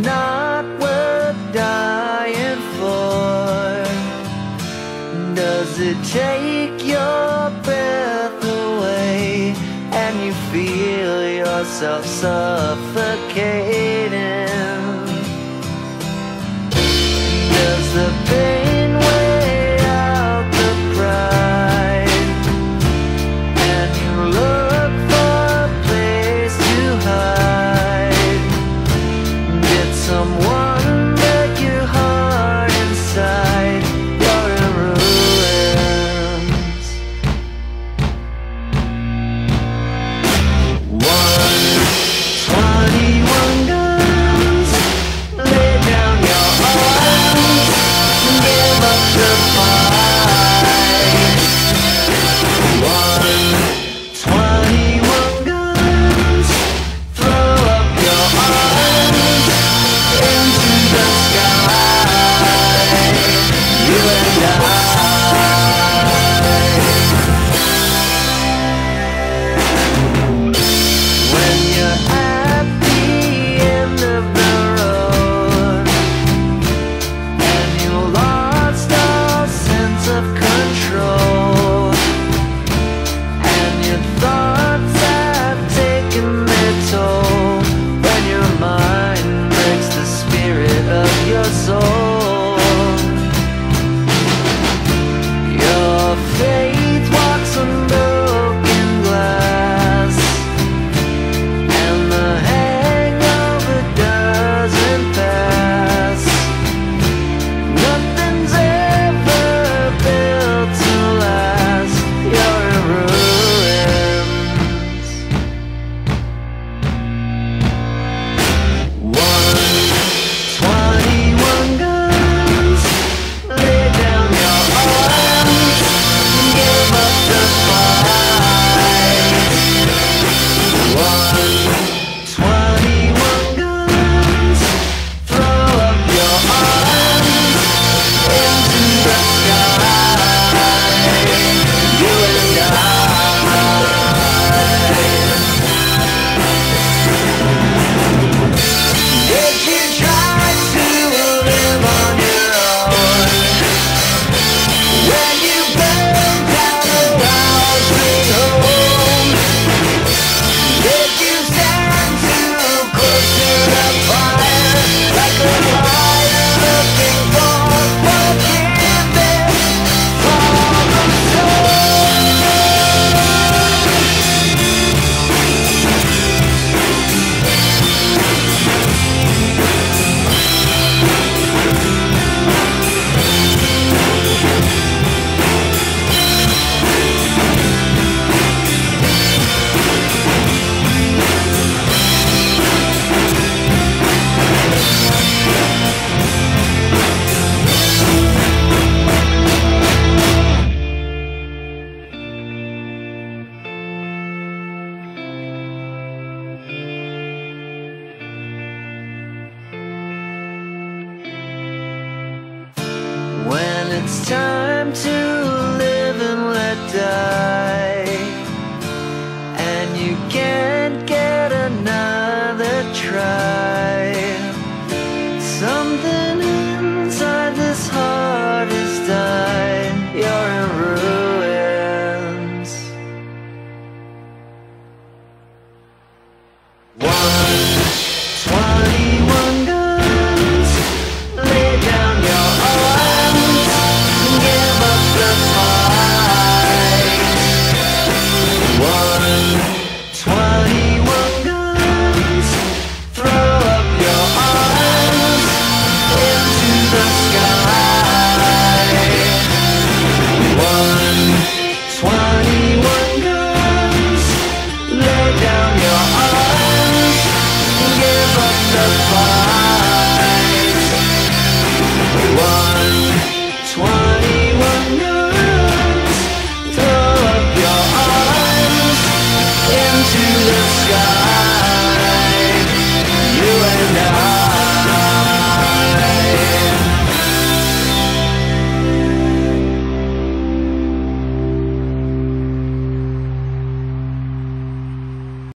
not worth dying for? Does it take your breath away and you feel yourself suffocating? It's time to live and let die. And you can't get another try. Something